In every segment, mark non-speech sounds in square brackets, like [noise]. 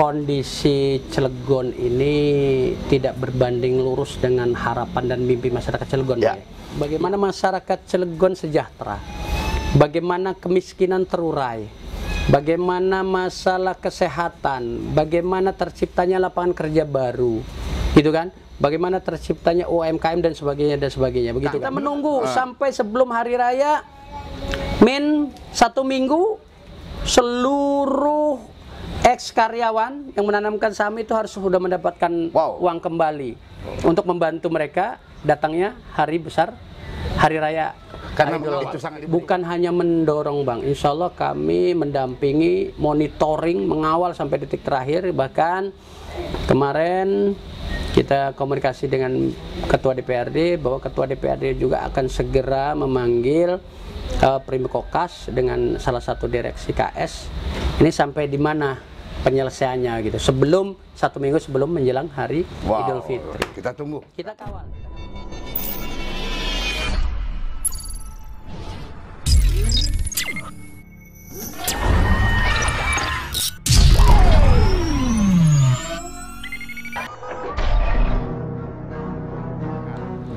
kondisi Cilegon ini tidak berbanding lurus dengan harapan dan mimpi masyarakat Cilegon. Ya. Bagaimana masyarakat Cilegon sejahtera? Bagaimana kemiskinan terurai? Bagaimana masalah kesehatan? Bagaimana terciptanya lapangan kerja baru? Gitu kan? Bagaimana terciptanya UMKM dan sebagainya dan sebagainya. Begitu. Kita menunggu sampai sebelum hari raya min satu minggu seluruh ex karyawan yang menanamkan saham itu harus sudah mendapatkan Wow. uang kembali. Untuk membantu mereka datangnya hari besar hari raya. Karena Idul itu sangat bukan hanya mendorong bang. Insya Allah kami mendampingi monitoring mengawal sampai detik terakhir. Bahkan kemarin kita komunikasi dengan ketua DPRD bahwa ketua DPRD juga akan segera memanggil uh, Primikokas dengan salah satu direksi KS ini sampai di mana penyelesaiannya gitu sebelum satu minggu sebelum menjelang hari Wow. Idul Fitri Kita tunggu. kita kawal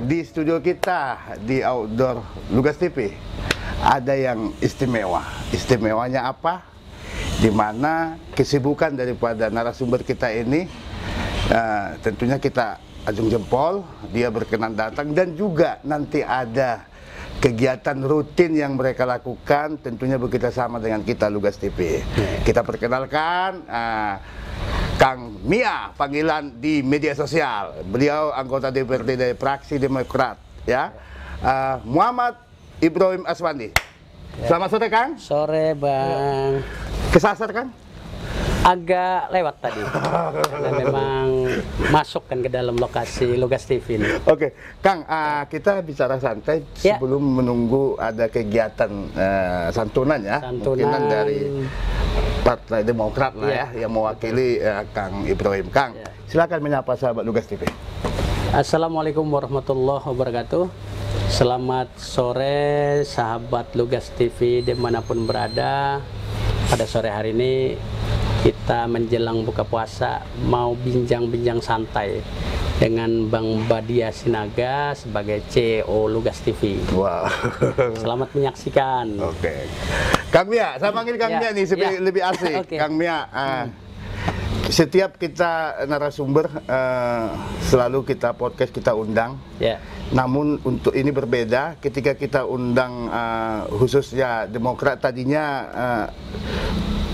Di studio kita di outdoor Lugas TV ada yang istimewa. Istimewanya apa? Di mana kesibukan daripada narasumber kita ini eh, tentunya kita ajung jempol, dia berkenan datang dan juga nanti ada kegiatan rutin yang mereka lakukan tentunya bekerja sama dengan kita Lugas TV. Kita perkenalkan eh, Kang Mia panggilan di media sosial. Beliau anggota DPRD dari fraksi Demokrat ya. Eh, Muhammad Ibrahim Aswandi. Selamat sore Kang. sore bang Kesasar Kang? agak lewat tadi karena memang masuk kan ke dalam lokasi Lugas TV ini Oke, Kang, ah, kita bicara santai Ya. sebelum menunggu ada kegiatan eh, santunan ya, Santunan. mungkinan dari Partai Demokrat lah ya, Ya. yang mewakili eh, Kang Ibrahim. Kang, Ya. silakan menyapa sahabat Lugas TV. Assalamualaikum warahmatullahi wabarakatuh Selamat sore sahabat Lugas TV di mana pun berada Pada sore hari ini kita menjelang buka puasa mau bincang-bincang santai dengan Bang Badia Sinaga sebagai CEO Lugas TV Wah. [laughs] Selamat menyaksikan Oke. Kang Mia, saya panggil Kang Ya, Mia nih supaya ya. lebih asik. [laughs] Oke. Kang Mia, ah, setiap kita narasumber eh, selalu kita podcast kita undang. Ya, Namun untuk ini berbeda ketika kita undang eh, khususnya Demokrat tadinya eh,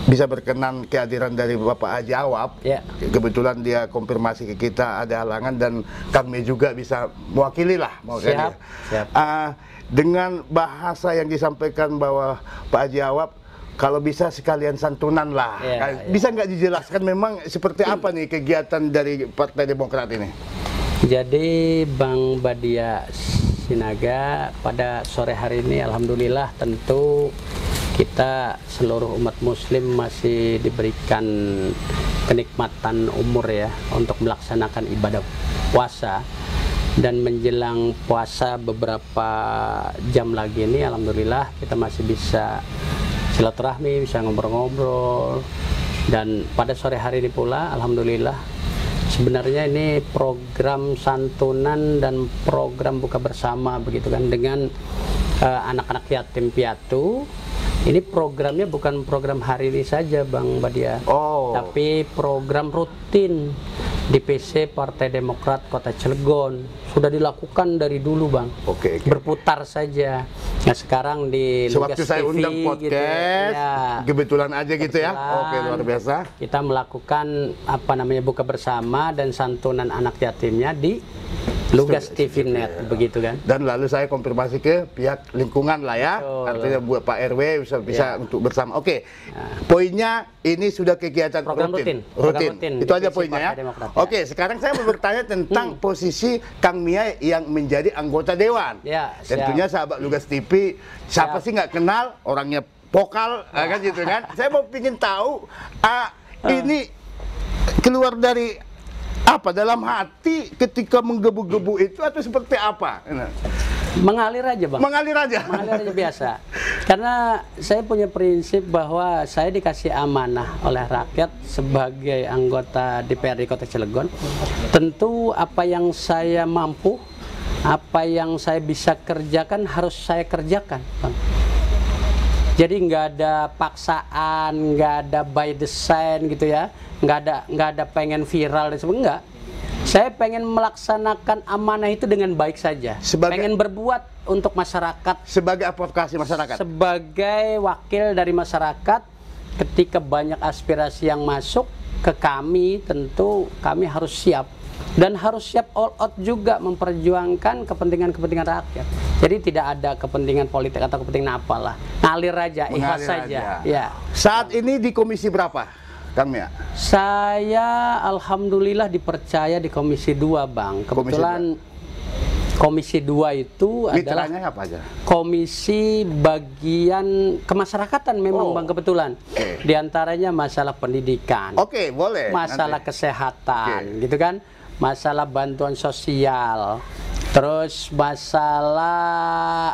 bisa berkenan kehadiran dari Bapak Haji Awab. Ya. Kebetulan dia konfirmasi ke kita ada halangan dan kami juga bisa mewakili lah. Siap, siap. Ah, dengan bahasa yang disampaikan bahwa Pak Haji Awab kalau bisa sekalian santunan lah. Ya. Bisa nggak dijelaskan memang seperti apa nih kegiatan dari Partai Demokrat ini? Jadi Bang Badia Sinaga pada sore hari ini Alhamdulillah tentu kita seluruh umat muslim masih diberikan kenikmatan umur ya untuk melaksanakan ibadah puasa dan menjelang puasa beberapa jam lagi ini Alhamdulillah kita masih bisa silaturahmi bisa ngobrol-ngobrol dan pada sore hari ini pula Alhamdulillah Sebenarnya ini program santunan dan program buka bersama begitu kan dengan eh, anak-anak yatim piatu. Ini programnya bukan program hari ini saja Bang Badia. Oh. Tapi program rutin di PC Partai Demokrat Kota Cilegon sudah dilakukan dari dulu Bang. Oke, oke. Berputar saja. Nah sekarang di Sewaktu Lugas saya TV undang gitu, podcast, ya kebetulan aja gitu ya. kebetulan Oke, luar biasa. kita melakukan apa namanya buka bersama dan santunan anak yatimnya di Lugas TV Net begitu kan Dan lalu saya konfirmasi ke pihak lingkungan lah ya. Betul. Artinya buat Pak RW bisa bisa Ya. untuk bersama. Oke. Poinnya ini sudah kegiatan Program rutin. rutin. Program rutin Itu aja poinnya ya. Demokrat, ya. Oke, sekarang saya mau bertanya tentang posisi Kang Mia yang menjadi anggota dewan. Ya, siap. Tentunya sahabat Lugas TV, siapa Siap. sih nggak kenal orangnya vokal ah, kan gitu kan. [laughs] saya mau pingin tahu ah, ini keluar dari apa dalam hati ketika menggebu-gebu itu atau seperti apa? Nah. Mengalir aja bang. Mengalir aja. Mengalir aja biasa. [laughs] Karena saya punya prinsip bahwa saya dikasih amanah oleh rakyat sebagai anggota DPRD Kota Cilegon. Tentu apa yang saya mampu, apa yang saya bisa kerjakan harus saya kerjakan, bang. Jadi nggak ada paksaan, nggak ada by design gitu ya, nggak ada nggak ada pengen viral dan sebagainya. Enggak. Saya pengen melaksanakan amanah itu dengan baik saja. Sebagai- pengen berbuat untuk masyarakat Sebagai advokasi masyarakat. sebagai wakil dari masyarakat ketika banyak aspirasi yang masuk ke kami tentu kami harus siap dan harus siap all out juga memperjuangkan kepentingan-kepentingan rakyat. Jadi tidak ada kepentingan politik atau kepentingan apalah. Ngalir aja, ikhlas saja. aja. Ya. Saat ini di komisi berapa, Kang Mia? Saya alhamdulillah dipercaya di Komisi 2, Bang. Kebetulan Komisi 2 itu adalah Mitranya apa aja? komisi bagian kemasyarakatan memang Oh. bang kebetulan Oke. Di antaranya masalah pendidikan Oke, boleh. masalah nanti. kesehatan Oke. gitu kan masalah bantuan sosial terus masalah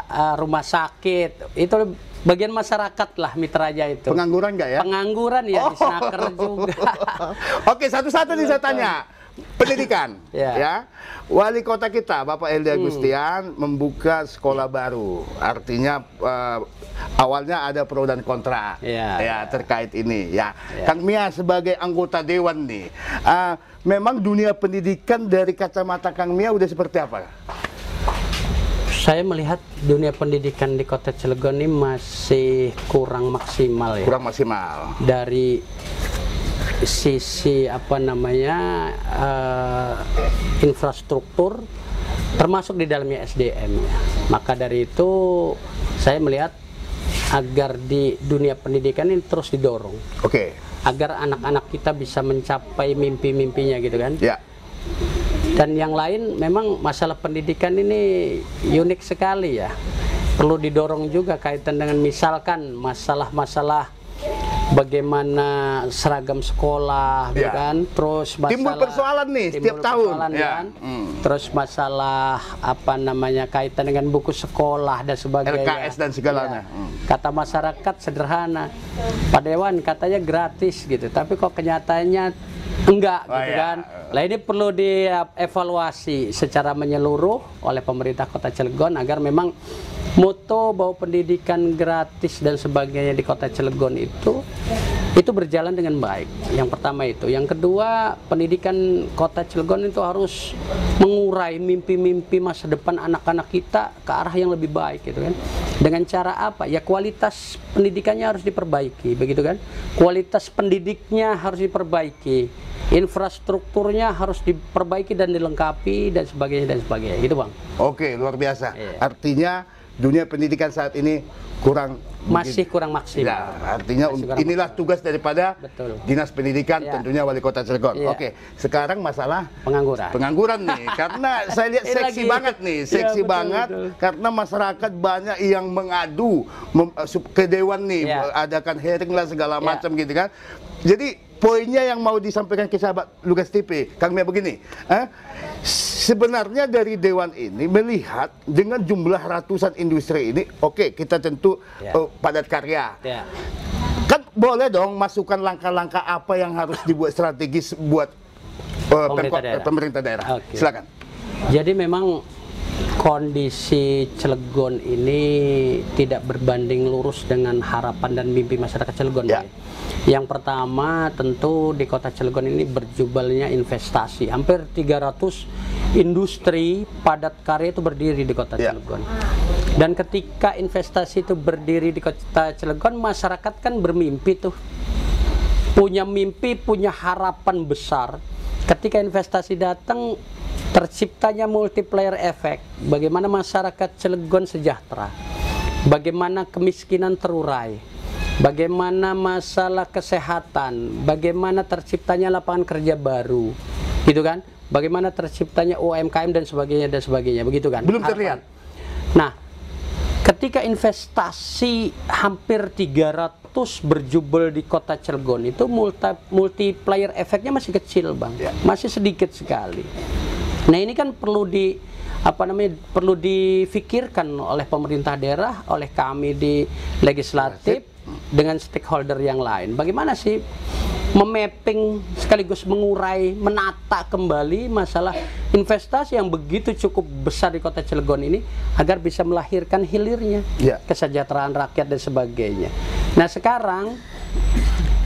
eh, rumah sakit itu bagian masyarakat lah mitranya itu Pengangguran nggak ya? pengangguran ya di Oh. snaker juga [laughs] Oke, satu-satu nih saya tanya. Pendidikan, Ya. ya. Wali kota kita, Bapak Eldi Hmm. Agustian, membuka sekolah baru. Artinya eh, awalnya ada pro dan kontra, Ya. ya terkait ini. Ya, Ya. Kang Mia sebagai anggota dewan nih, eh, memang dunia pendidikan dari kacamata Kang Mia udah seperti apa? saya melihat dunia pendidikan di kota Cilegon ini masih kurang maksimal ya Kurang maksimal. dari sisi apa namanya eh, infrastruktur termasuk di dalamnya SDM ya. Maka dari itu saya melihat agar di dunia pendidikan ini terus didorong Oke, agar anak-anak kita bisa mencapai mimpi-mimpinya gitu kan. ya. Dan yang lain memang masalah pendidikan ini unik sekali ya. Perlu didorong juga kaitan dengan misalkan masalah-masalah bagaimana seragam sekolah, gitu Ya. kan? Terus masalah Timbul persoalan nih timbul setiap tahun. Ya. kan? Hmm. Terus masalah apa namanya kaitan dengan buku sekolah dan sebagainya. LKS dan segalanya. Ya. Hmm. Kata masyarakat sederhana. Pak Dewan katanya gratis gitu, tapi kok kenyataannya enggak Oh, gitu ya. kan. Lah ini perlu dievaluasi secara menyeluruh oleh pemerintah Kota Cilegon agar memang moto bahwa pendidikan gratis dan sebagainya di Kota Cilegon itu itu berjalan dengan baik. Yang pertama itu. Yang kedua, pendidikan Kota Cilegon itu harus mengurai mimpi-mimpi masa depan anak-anak kita ke arah yang lebih baik gitu kan. Dengan cara apa? Ya kualitas pendidikannya harus diperbaiki, begitu kan? Kualitas pendidiknya harus diperbaiki. Infrastrukturnya harus diperbaiki dan dilengkapi dan sebagainya dan sebagainya. Gitu, Bang. Oke, luar biasa. Iya. Artinya dunia pendidikan saat ini kurang Masih kurang Ya, maksimal. artinya Masih un- kurang inilah tugas daripada Betul. dinas pendidikan Ya. tentunya wali kota Cilegon. Iya. Oke, sekarang masalah Pengangguran. pengangguran nih, [laughs] karena saya lihat seksi lagi. banget nih, Iya, seksi betul, banget betul. karena masyarakat banyak yang mengadu mem- eh, ke dewan nih, Iya. adakan hearing lah segala Iya. macam gitu kan. Jadi poinnya yang mau disampaikan ke sahabat Lugas TV, Kang Mia begini, eh, sebenarnya dari dewan ini melihat dengan jumlah ratusan industri ini, oke kita tentu Ya. eh, padat karya, Ya. kan boleh dong masukkan langkah-langkah apa yang harus dibuat strategis buat uh, Pemerintah daerah. pemerintah daerah. Oke. Silakan. Jadi memang kondisi Cilegon ini tidak berbanding lurus dengan harapan dan mimpi masyarakat Cilegon. Ya. Yang pertama tentu di kota Cilegon ini berjubalnya investasi. Hampir 300 industri padat karya itu berdiri di kota Ya. Cilegon. Dan ketika investasi itu berdiri di kota Cilegon, masyarakat kan bermimpi tuh punya mimpi, punya harapan besar. Ketika investasi datang, terciptanya multiplier effect. Bagaimana masyarakat Cilegon sejahtera, bagaimana kemiskinan terurai, bagaimana masalah kesehatan, bagaimana terciptanya lapangan kerja baru, gitu kan? Bagaimana terciptanya UMKM dan sebagainya dan sebagainya, begitu kan? Belum terlihat. Nah, ketika investasi hampir 300 berjubel di kota Cilegon itu multi, multiplier efeknya masih kecil bang, Ya. masih sedikit sekali. Nah ini kan perlu apa namanya perlu difikirkan oleh pemerintah daerah, oleh kami di legislatif dengan stakeholder yang lain. Bagaimana sih memapping sekaligus mengurai, menata kembali masalah investasi yang begitu cukup besar di kota Cilegon ini agar bisa melahirkan hilirnya Ya. kesejahteraan rakyat dan sebagainya. Nah sekarang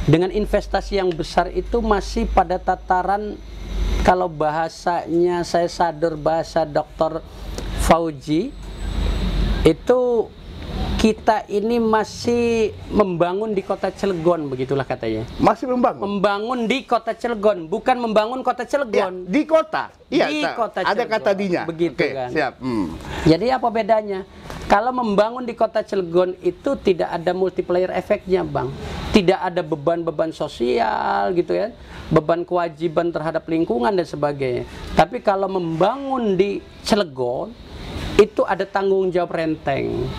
dengan investasi yang besar itu masih pada tataran kalau bahasanya saya sadar bahasa Dr. Fauji itu kita ini masih membangun di kota Cilegon begitulah katanya. Masih membangun. Membangun di kota Cilegon, bukan membangun kota Ya, Cilegon. di kota. Iya, Di kota ada Cilegon. kata dinya. Begitu Oke, kan. siap. Hmm. Jadi apa bedanya? Kalau membangun di kota Cilegon itu tidak ada multiplier efeknya, Bang. Tidak ada beban-beban sosial gitu ya. Beban kewajiban terhadap lingkungan dan sebagainya. Tapi kalau membangun di Cilegon itu ada tanggung jawab renteng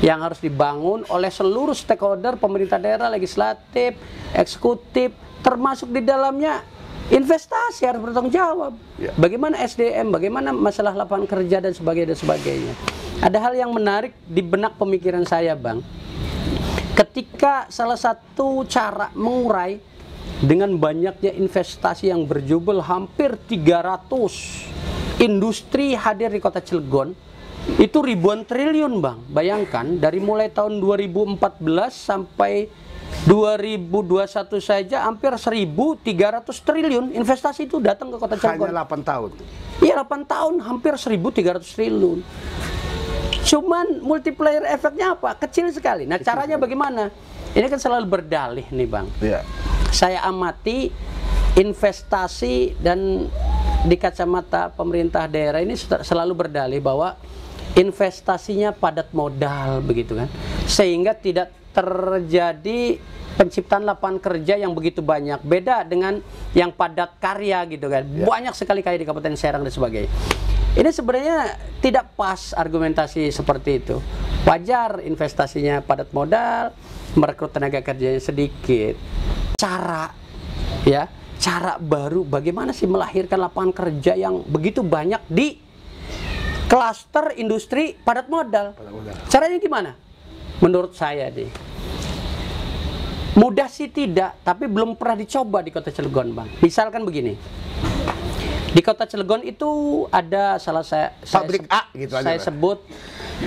yang harus dibangun oleh seluruh stakeholder pemerintah daerah, legislatif, eksekutif, termasuk di dalamnya investasi harus bertanggung jawab. Ya. Bagaimana SDM, bagaimana masalah lapangan kerja dan sebagainya dan sebagainya. Ada hal yang menarik di benak pemikiran saya, Bang. Ketika salah satu cara mengurai dengan banyaknya investasi yang berjubel hampir 300 industri hadir di kota Cilegon itu ribuan triliun bang bayangkan dari mulai tahun 2014 sampai 2021 saja hampir 1.300 triliun investasi itu datang ke kota Cilegon Hanya 8 tahun. Iya 8 tahun hampir 1.300 triliun. Cuman multiplier efeknya apa? Kecil sekali. Nah caranya bagaimana? Ini kan selalu berdalih nih bang. Iya. Saya amati investasi dan di kacamata pemerintah daerah ini sel- selalu berdalih bahwa investasinya padat modal begitu kan. Sehingga tidak terjadi penciptaan lapangan kerja yang begitu banyak. Beda dengan yang padat karya gitu kan. Banyak sekali kayak di Kabupaten Serang dan sebagainya. Ini sebenarnya tidak pas argumentasi seperti itu. Wajar investasinya padat modal, merekrut tenaga kerjanya sedikit. Cara ya, cara baru bagaimana sih melahirkan lapangan kerja yang begitu banyak di klaster industri padat modal. modal. Caranya gimana? Menurut saya nih. Mudah sih tidak, tapi belum pernah dicoba di Kota Cilegon, Bang. Misalkan begini. Di Kota Cilegon itu ada salah saya saya Pabrik seb- A gitu aja, Saya Bang. sebut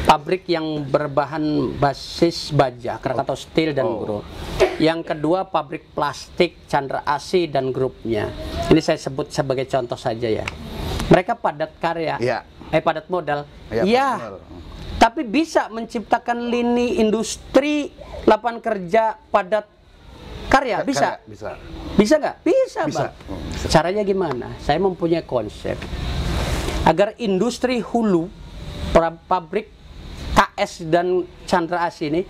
pabrik yang berbahan basis baja, Krakatau Steel dan Oh. Group. Yang kedua pabrik plastik Chandra Asi dan grupnya. Ini saya sebut sebagai contoh saja ya. Mereka padat karya, Iya. eh padat modal. Padat modal. Tapi bisa menciptakan lini industri lapangan kerja padat karya, Ka- bisa. karya, bisa. Bisa nggak? Bisa, Bisa. Bang. Bisa. Caranya gimana? Saya mempunyai konsep agar industri hulu pabrik KS dan Chandra Asi ini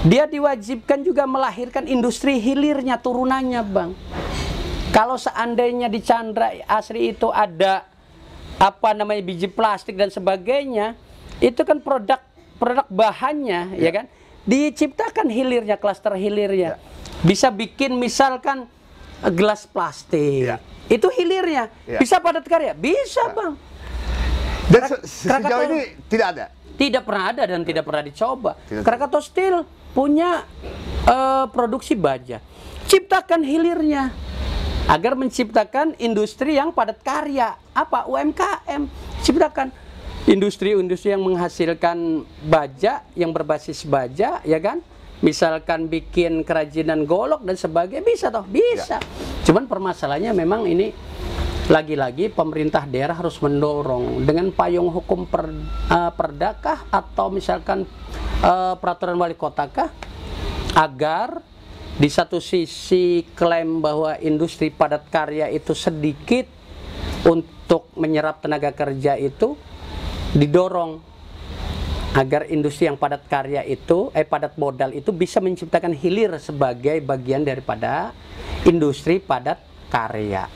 dia diwajibkan juga melahirkan industri hilirnya turunannya, Bang. Kalau seandainya di Chandra Asri itu ada apa namanya biji plastik dan sebagainya, itu kan produk produk bahannya, ya, kan? Diciptakan hilirnya, klaster hilirnya. Bisa bikin misalkan gelas plastik. Ya. Itu hilirnya. Ya. Bisa padat karya? Bisa, Bang. Dan se- sejauh ini tidak ada. Tidak pernah ada dan tidak pernah dicoba. Tidak. Krakatau Steel punya eh, produksi baja. Ciptakan hilirnya agar menciptakan industri yang padat karya. Apa? UMKM. Ciptakan industri-industri yang menghasilkan baja yang berbasis baja, ya kan? Misalkan bikin kerajinan golok dan sebagainya bisa toh, bisa. Cuman permasalahannya memang ini lagi-lagi pemerintah daerah harus mendorong dengan payung hukum per, eh, perdakah atau misalkan eh, peraturan wali kotakah agar di satu sisi klaim bahwa industri padat karya itu sedikit untuk menyerap tenaga kerja itu didorong agar industri yang padat karya itu eh padat modal itu bisa menciptakan hilir sebagai bagian daripada industri padat karya.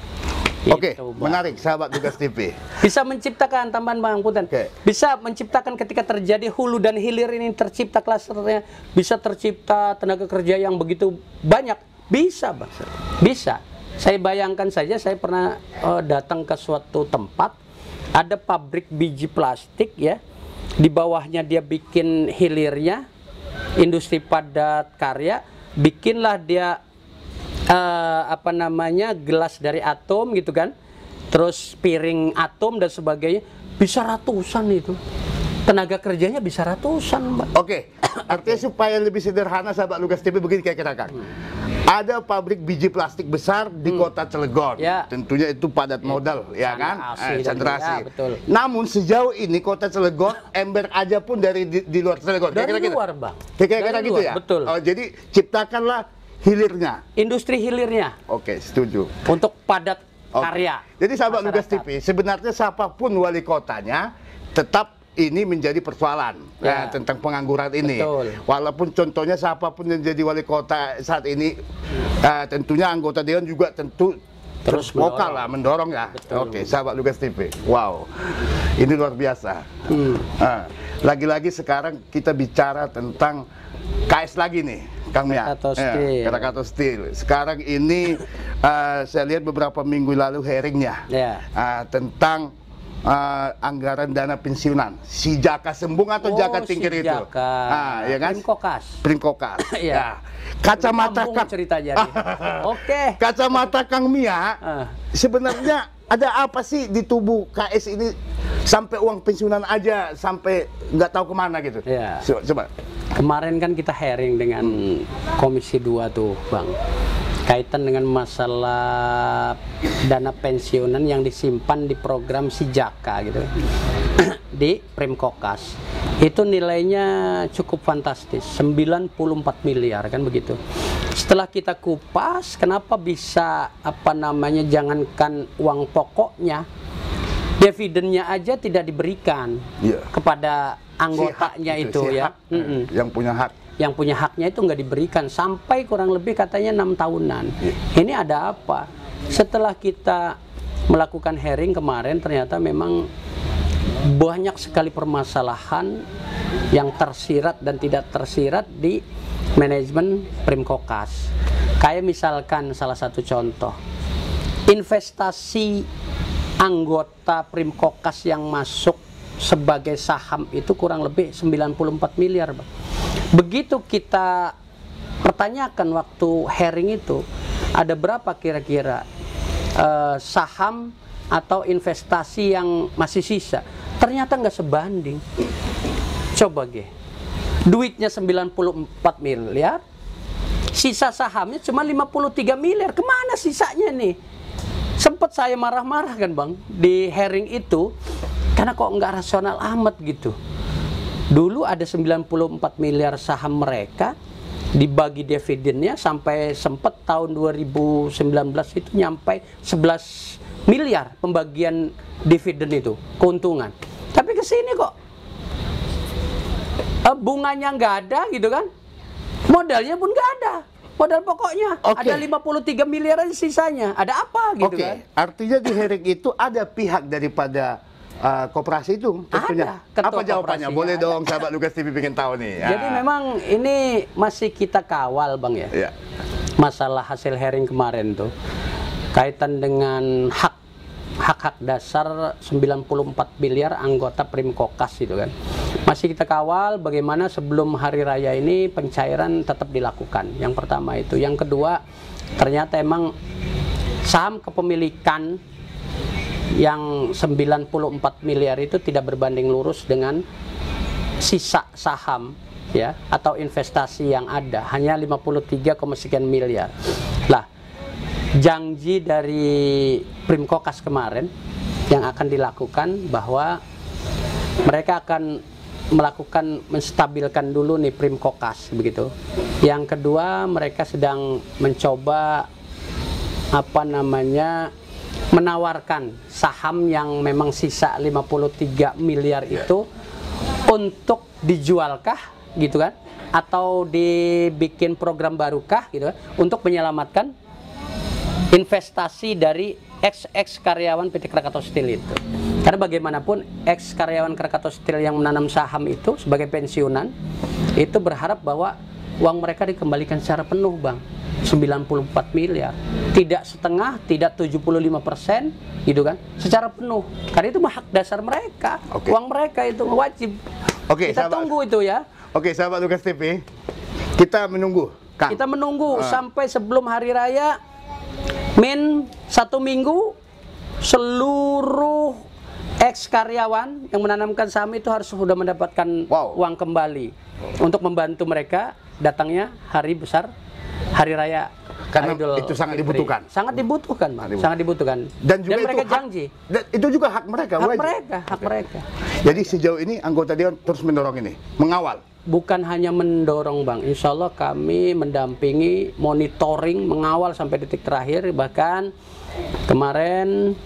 Oke, Gitu, Bang. menarik sahabat tugas TV. [laughs] Bisa menciptakan tambahan Bang Punten. Oke. Bisa menciptakan ketika terjadi hulu dan hilir ini tercipta klasternya, bisa tercipta tenaga kerja yang begitu banyak. Bisa, Bang. Bisa. Saya bayangkan saja saya pernah eh, datang ke suatu tempat ada pabrik biji plastik ya di bawahnya dia bikin hilirnya industri padat karya bikinlah dia eh, apa namanya gelas dari atom gitu kan. Terus piring atom dan sebagainya. Bisa ratusan itu. Tenaga kerjanya bisa ratusan mbak. Oke, artinya supaya lebih sederhana sahabat Lukas TV begini kira-kira Kang. Ada pabrik biji plastik besar di kota Cilegon. Ya. Tentunya itu padat modal, ya kan? Sandrasi Eh, ya, betul. Namun sejauh ini kota Cilegon ember aja pun dari di, di luar Cilegon. dari Kira-kira gitu. luar bang Kira-kira Dari gitu luar, ya? betul Oh, jadi ciptakanlah hilirnya. industri hilirnya Oke, setuju. untuk padat Oke. karya Jadi sahabat Lugas. TV, sebenarnya siapa pun wali kotanya tetap ini menjadi persoalan Ya. ya, tentang pengangguran ini. Betul. Walaupun contohnya siapa pun yang jadi wali kota saat ini, eh, tentunya anggota dewan juga tentu Terus vokal lah, mendorong ya. Oke, sahabat Lugas TV. Wow, ini luar biasa. Hmm. Ah, Lagi-lagi sekarang kita bicara tentang KS lagi nih, Kang Mia. Krakato Ya, Steel. Sekarang ini eh, saya lihat beberapa minggu lalu hearingnya Ya. Ah, tentang ah, anggaran dana pensiunan si Jaka Sembung atau Oh, Jaka si Tingkir itu. Jaka. Ah, ya kan? Primkokas. [laughs] Iya. Ya. Kacamata Kang ceritanya. [laughs] Oke. Kacamata Kang Mia Ah. sebenarnya ada apa sih di tubuh KS ini sampai uang pensiunan aja sampai nggak tahu ke mana gitu. Iya. So- Coba. Kemarin kan kita hearing dengan Komisi 2 tuh, Bang. Kaitan dengan masalah dana pensiunan yang disimpan di program Sijaka gitu. [clears throat] di Primkokas. Itu nilainya cukup fantastis, 94 miliar kan begitu. Setelah kita kupas, kenapa bisa apa namanya jangankan uang pokoknya, dividennya aja tidak diberikan Iya. kepada Si anggotanya hak itu si ya. hak, Mm-mm. Yang punya hak. Yang punya haknya itu nggak diberikan sampai kurang lebih katanya enam tahunan. Iya. Ini ada apa? Setelah kita melakukan hearing kemarin ternyata memang banyak sekali permasalahan yang tersirat dan tidak tersirat di manajemen Primkokas. Kayak misalkan salah satu contoh, investasi anggota Primkokas yang masuk sebagai saham itu kurang lebih 94 miliar, Bang. Begitu kita pertanyakan waktu hearing itu, ada berapa kira-kira eh, saham atau investasi yang masih sisa? Ternyata nggak sebanding. Coba, Ge. Duitnya 94 miliar, sisa sahamnya cuma 53 miliar. Ke mana sisanya nih? Sempat saya marah-marah kan bang di hearing itu karena kok nggak rasional amat gitu. Dulu ada 94 miliar saham mereka dibagi dividennya sampai sempat tahun 2019 itu nyampe 11 miliar pembagian dividen itu keuntungan. Tapi ke sini kok eh, bunganya nggak ada gitu kan modalnya pun nggak ada modal pokoknya Oke. ada 53 miliar aja sisanya ada apa gitu Oke, kan artinya di hearing itu ada pihak daripada uh, koperasi itu tentunya. Ada, ketua Apa jawabannya? Boleh ada. dong sahabat Lukas TV pengen tahu nih. [laughs] jadi Ah. memang ini masih kita kawal bang ya ya. masalah hasil hearing kemarin tuh kaitan dengan hak hak-hak dasar 94 miliar anggota Primkokas itu kan. Masih kita kawal bagaimana sebelum hari raya ini pencairan tetap dilakukan. Yang pertama itu, yang kedua ternyata emang saham kepemilikan yang 94 miliar itu tidak berbanding lurus dengan sisa saham ya atau investasi yang ada hanya 53, sekian miliar. Lah, janji dari Primkokas kemarin yang akan dilakukan bahwa mereka akan melakukan menstabilkan dulu nih Primkokas begitu. Yang kedua, mereka sedang mencoba apa namanya menawarkan saham yang memang sisa 53 miliar itu untuk dijualkah gitu kan atau dibikin program barukah gitu kan untuk menyelamatkan investasi dari ex-ex karyawan PT Krakatau Steel itu. Karena bagaimanapun ex karyawan Krakatau Steel yang menanam saham itu sebagai pensiunan itu berharap bahwa uang mereka dikembalikan secara penuh, Bang. 94 miliar. Tidak setengah, tidak 75 persen, gitu kan? Secara penuh. Karena itu hak dasar mereka, Oke. uang mereka itu wajib. Oke, Kita sahabat. tunggu itu ya. Oke, sahabat Lukas TV, kita menunggu. Kang. Kita menunggu Ah. sampai sebelum hari raya min satu minggu seluruh ex karyawan yang menanamkan saham itu harus sudah mendapatkan Wow. uang kembali untuk membantu mereka datangnya hari besar hari raya Karena Idul itu sangat Fitri. dibutuhkan. sangat dibutuhkan Bang. Sangat sangat dibutuhkan dan juga mereka itu hak- janji dan itu juga hak mereka, hak wajib. mereka hak mereka Jadi sejauh ini anggota dewan terus mendorong ini, mengawal. bukan hanya mendorong bang, insya Allah kami mendampingi, monitoring, mengawal sampai detik terakhir. Bahkan kemarin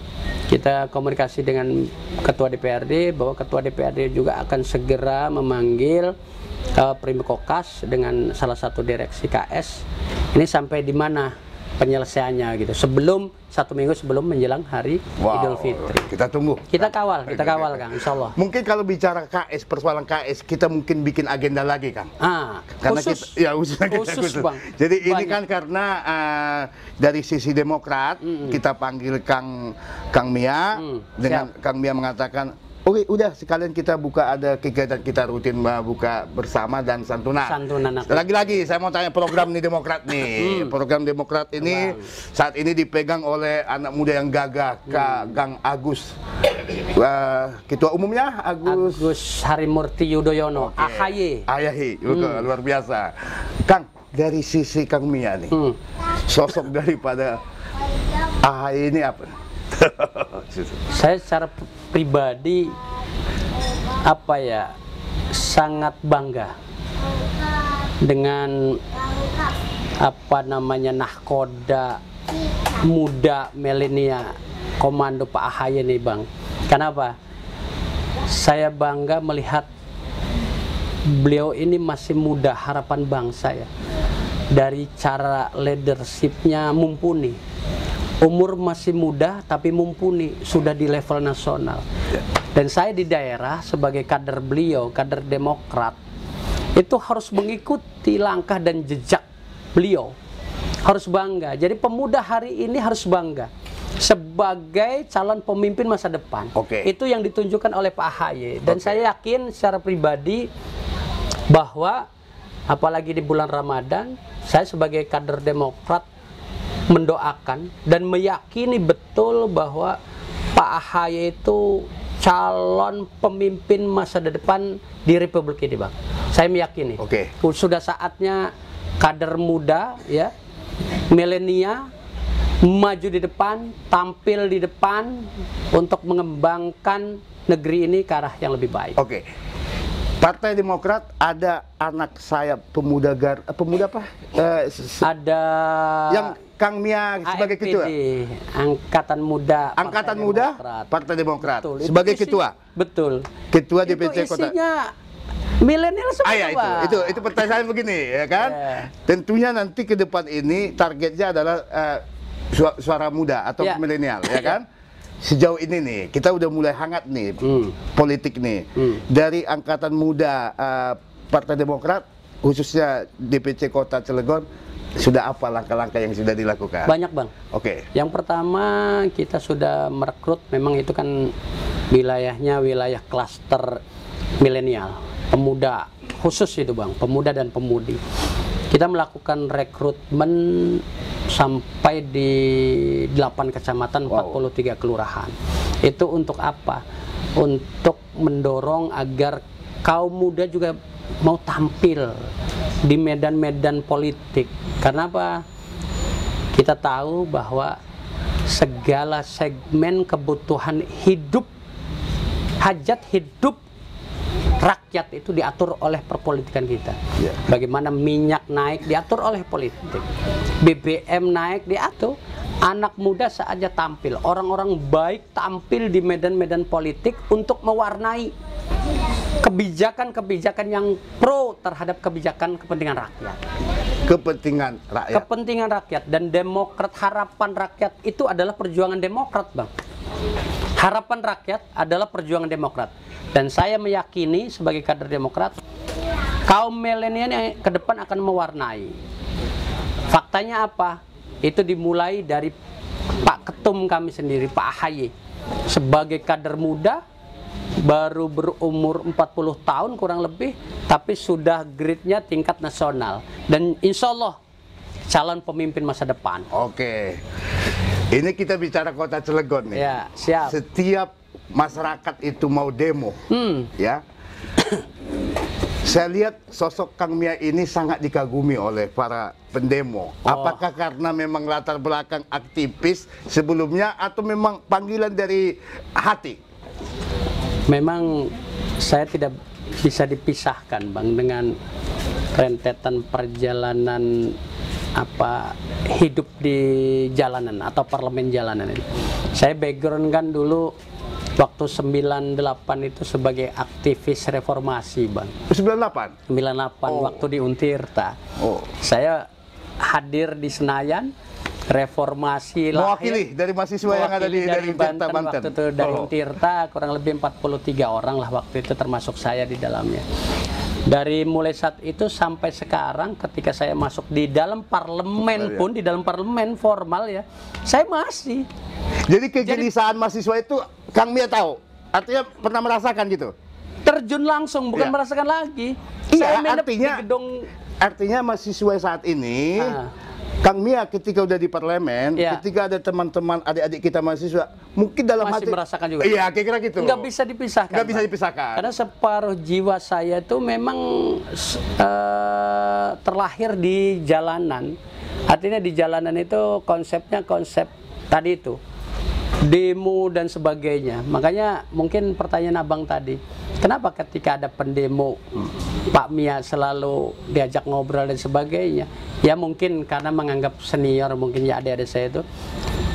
kita komunikasi dengan Ketua DPRD bahwa Ketua DPRD juga akan segera memanggil uh, Primkokas dengan salah satu direksi KS. Ini sampai di mana penyelesaiannya gitu. Sebelum satu minggu sebelum menjelang hari Idul Fitri. Kita tunggu. Kita kawal, kita kawal Kang, insya Allah. Mungkin kalau bicara KS, persoalan KS, kita mungkin bikin agenda lagi, Kang. Ah, Karena khusus, kita, ya khusus, khusus, khusus. Bang. Jadi ini Banyak. kan karena uh, dari sisi Demokrat kita panggil Kang Kang Mia Mm, dengan Kang Mia mengatakan, oke udah sekalian kita buka ada kegiatan kita rutin buka bersama dan santunan. Santunan aku. Lagi-lagi saya mau tanya program nih Demokrat nih. [laughs] Program Demokrat ini saat ini dipegang oleh anak muda yang gagah Kak Kang Agus. Uh, ketua umumnya Agus Agus Harimurti Yudhoyono, Oke. AHY. Ayahi, betul, luar biasa. Kang, dari sisi Kang Mia nih, Hmm. sosok daripada AHY ini apa? [laughs] Saya secara pribadi apa ya sangat bangga dengan apa namanya nahkoda muda milenia komando Pak AHY nih Bang. Kenapa? Saya bangga melihat beliau ini masih muda harapan bangsa ya dari cara leadershipnya mumpuni umur masih muda tapi mumpuni sudah di level nasional. Dan saya di daerah sebagai kader beliau kader demokrat itu harus mengikuti langkah dan jejak beliau. Harus bangga. Jadi pemuda hari ini harus bangga sebagai calon pemimpin masa depan. Oke. itu yang ditunjukkan oleh Pak AHY dan saya yakin secara pribadi bahwa apalagi di bulan Ramadan saya sebagai kader Demokrat mendoakan dan meyakini betul bahwa Pak AHY itu calon pemimpin masa depan di Republik ini, Bang. Saya meyakini. Oke. Sudah saatnya kader muda ya, milenia maju di depan, tampil di depan untuk mengembangkan negeri ini ke arah yang lebih baik. Oke. Partai Demokrat ada anak saya pemuda gar eh, pemuda apa? Eh, Ada yang Kang Mia sebagai AFPD, ketua. Angkatan Muda Partai Angkatan Muda Demokrat. Partai Demokrat Betul. Itu sebagai isi- ketua. Betul. Ketua Itu DPC Kota. isinya milenial semua. Ah ya itu, itu itu pertanyaan begini ya kan. Ya. Tentunya nanti ke depan ini targetnya adalah su- suara muda atau Ya. milenial ya kan. Sejauh ini nih kita udah mulai hangat nih Hmm. politik nih Hmm. dari angkatan muda eh, Partai Demokrat khususnya DPC Kota Cilegon sudah apa langkah-langkah yang sudah dilakukan? Banyak, Bang. Oke. Yang pertama kita sudah merekrut memang itu kan wilayahnya wilayah klaster milenial, pemuda khusus itu Bang, pemuda dan pemudi. Kita melakukan rekrutmen sampai di 8 kecamatan, Wow. 43 kelurahan. Itu untuk apa? Untuk mendorong agar kaum muda juga mau tampil di medan-medan politik. Karena apa? kita tahu bahwa segala segmen kebutuhan hidup hajat hidup rakyat itu diatur oleh perpolitikan kita. Ya. Bagaimana minyak naik diatur oleh politik. BBM naik diatur. Anak muda saja tampil, orang-orang baik tampil di medan-medan politik untuk mewarnai kebijakan-kebijakan yang pro terhadap kebijakan kepentingan rakyat Kepentingan rakyat. kepentingan rakyat dan demokrat harapan rakyat itu adalah perjuangan demokrat bang harapan rakyat adalah perjuangan demokrat dan saya meyakini sebagai kader demokrat kaum milenial yang ke depan akan mewarnai Faktanya apa? Itu dimulai dari Pak Ketum kami sendiri, Pak AHY. Sebagai kader muda, baru berumur 40 tahun kurang lebih, tapi sudah grade-nya tingkat nasional. Dan insya Allah calon pemimpin masa depan. Oke. Ini kita bicara kota Cilegon nih. Ya, siap. Setiap masyarakat itu mau demo, Hmm, ya. Saya lihat sosok Kang Mia ini sangat dikagumi oleh para pendemo. Oh. Apakah karena memang latar belakang aktivis sebelumnya atau memang panggilan dari hati? memang saya tidak bisa dipisahkan bang dengan rentetan perjalanan apa hidup di jalanan atau parlemen jalanan ini. Saya background kan dulu waktu 98 itu sebagai aktivis reformasi bang. 98. 98 Oh. waktu di Untirta. Oh. Saya hadir di Senayan reformasi lahir- Mewakili dari mahasiswa yang ada di dari Tirta, Banten, Banten. waktu itu dari Oh. Tirta kurang lebih 43 orang lah waktu itu termasuk saya di dalamnya. Dari mulai saat itu sampai sekarang ketika saya masuk di dalam parlemen Iya. pun di dalam parlemen formal ya, saya masih Jadi kegelisahan mahasiswa itu Kang Mia tahu. Artinya pernah merasakan gitu. terjun langsung bukan Iya. merasakan lagi. Iya, saya artinya- di gedung Artinya mahasiswa saat ini Ah. Kang Mia ketika udah di parlemen, Iya. ketika ada teman-teman adik-adik kita mahasiswa, mungkin dalam Masih hati merasakan juga. Iya, kira-kira gitu. nggak bisa dipisahkan. Nggak bisa dipisahkan. Karena separuh jiwa saya itu memang eh, terlahir di jalanan. Artinya di jalanan itu konsepnya konsep tadi itu demo dan sebagainya. Makanya mungkin pertanyaan abang tadi, kenapa ketika ada pendemo Pak Mia selalu diajak ngobrol dan sebagainya? Ya mungkin karena menganggap senior, mungkin ya adik-adik saya itu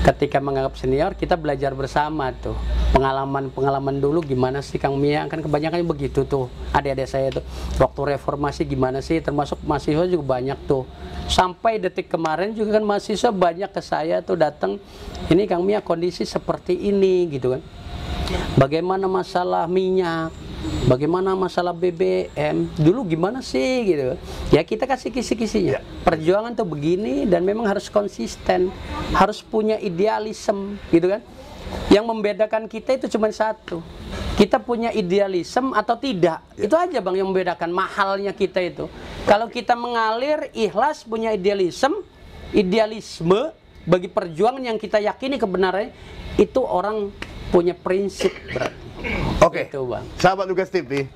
ketika menganggap senior kita belajar bersama tuh. Pengalaman-pengalaman dulu gimana sih Kang Mia? Kan kebanyakan begitu tuh. Adik-adik saya tuh waktu reformasi gimana sih? Termasuk mahasiswa juga banyak tuh. Sampai detik kemarin juga kan mahasiswa banyak ke saya tuh datang ini Kang Mia kondisi seperti ini gitu kan. Bagaimana masalah minyak bagaimana masalah BBM dulu gimana sih gitu? Ya kita kasih kisi-kisinya. Perjuangan tuh begini dan memang harus konsisten harus punya idealisme gitu kan? Yang membedakan kita itu cuma satu. Kita punya idealisme atau tidak? Itu aja bang yang membedakan mahalnya kita itu. Kalau kita mengalir ikhlas punya idealisme idealisme bagi perjuangan yang kita yakini kebenarannya itu orang punya prinsip berarti Oke. Itu, Bang. Sahabat Lugas TV,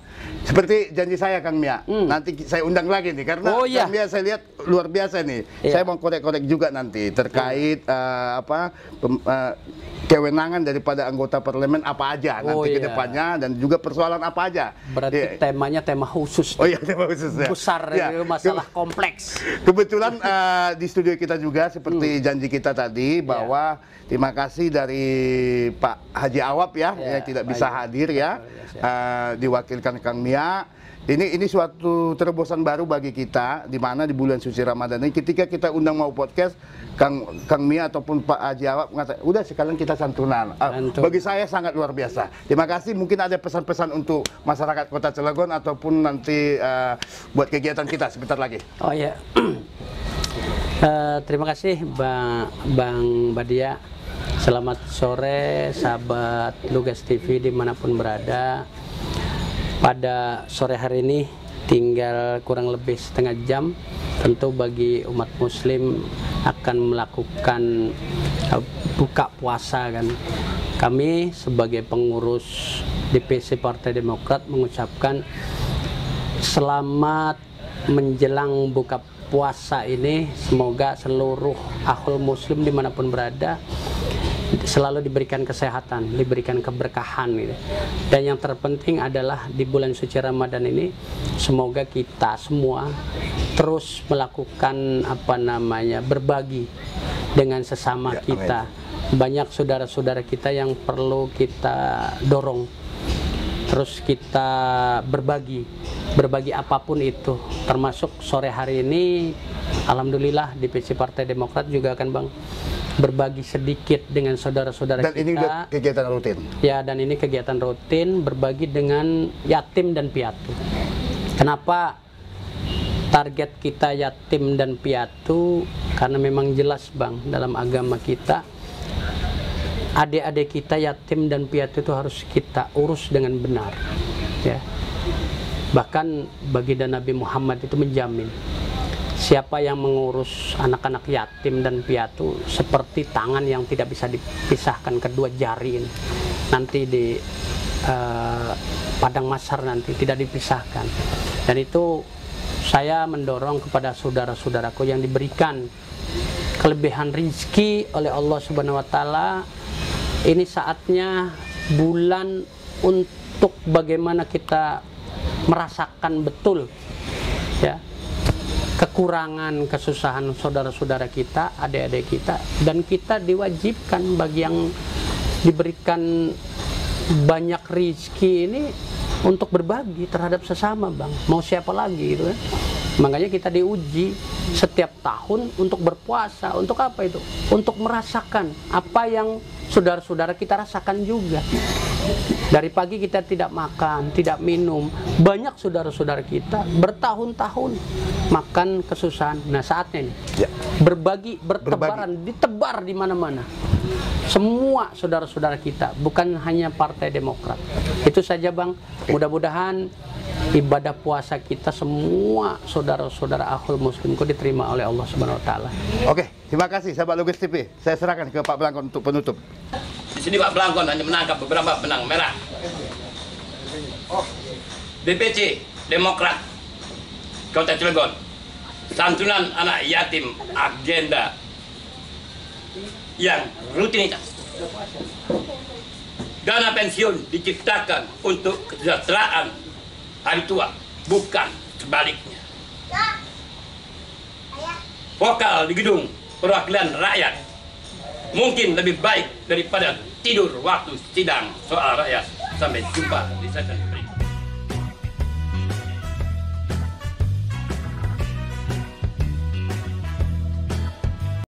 seperti janji saya Kang Mia, Hmm. nanti saya undang lagi nih karena Oh, iya. Kang Mia saya lihat luar biasa nih. Iya. Saya mau korek-korek juga nanti terkait eh, apa pem- eh, kewenangan daripada anggota parlemen apa aja Oh, nanti ke iya. depannya dan juga persoalan apa aja. Berarti Iya. temanya tema khusus Oh iya, tema khusus ya. besar Ya, masalah kompleks. Kebetulan eh, di studio kita juga seperti janji kita tadi bahwa terima kasih dari Pak Haji Awap ya Ya, yang tidak Pak bisa hadir ya ya, eh, diwakilkan Kang Mia. Ini ini suatu terobosan baru bagi kita di mana di bulan suci Ramadan ini ketika kita undang mau podcast Kang Kang Mia ataupun Pak Haji Awap mengatakan udah sekalian kita santunan. Santun. bagi saya sangat luar biasa. Terima kasih. Mungkin ada pesan-pesan untuk masyarakat Kota Cilegon ataupun nanti eh, buat kegiatan kita sebentar lagi. Oh ya. [clears throat] Eh, terima kasih Bang Bang Badia. Selamat sore sahabat Lugas TV di mana pun berada. Pada sore hari ini tinggal kurang lebih setengah jam. Tentu bagi umat Muslim akan melakukan eh, buka puasa kan. Kami sebagai pengurus DPC Partai Demokrat mengucapkan selamat menjelang buka puasa ini semoga seluruh akhul muslim di mana pun berada selalu diberikan kesehatan, diberikan keberkahan gitu. Dan yang terpenting adalah di bulan suci Ramadan ini semoga kita semua terus melakukan apa namanya berbagi dengan sesama Ya, amin. kita. Banyak saudara-saudara kita yang perlu kita dorong terus kita berbagi berbagi apa pun itu termasuk sore hari ini alhamdulillah DPC Partai Demokrat juga akan bang berbagi sedikit dengan saudara-saudara Dan kita. ini udah kegiatan rutin. ya dan ini kegiatan rutin berbagi dengan yatim dan piatu. Kenapa target kita yatim dan piatu? Karena memang jelas bang dalam agama kita adik-adik kita yatim dan piatu itu harus kita urus dengan benar ya. Bahkan baginda Nabi Muhammad itu menjamin siapa yang mengurus anak-anak yatim dan piatu seperti tangan yang tidak bisa dipisahkan kedua jari ini? Nanti di uh, padang masar nanti tidak dipisahkan. Dan itu saya mendorong kepada saudara-saudaraku yang diberikan kelebihan rizki oleh Allah Subhanahu wa taala ini saatnya bulan untuk bagaimana kita merasakan betul ya kekurangan kesusahan saudara-saudara kita adik-adik kita dan kita diwajibkan bagi yang diberikan banyak rizki ini untuk berbagi terhadap sesama bang. Mau siapa lagi gitu kan? Makanya kita diuji setiap tahun untuk berpuasa. Untuk apa itu? Untuk merasakan apa yang saudara-saudara kita rasakan juga. Dari pagi kita tidak makan, tidak minum. Banyak saudara-saudara kita bertahun-tahun makan kesusahan. Nah saatnya ini ya. berbagi, bertebaran, berbagi. ditebar di mana-mana. Semua saudara-saudara kita, bukan hanya Partai Demokrat. Itu saja Bang. Mudah-mudahan ibadah puasa kita semua saudara-saudara akhul muslimku diterima oleh Allah Subhanahu wa taala. Oke, terima kasih sahabat Logis TV. Saya serahkan ke Pak Belangkon untuk penutup. Di sini Pak Belangkon hanya menangkap beberapa benang merah. BPC Demokrat Kota Cilegon. Santunan anak yatim agenda yang rutinitas. Dana pensiun diciptakan untuk kesejahteraan hari tua, bukan sebaliknya. Vokal di gedung perwakilan rakyat mungkin lebih baik daripada tidur waktu sidang soal rakyat. Sampai jumpa di sesi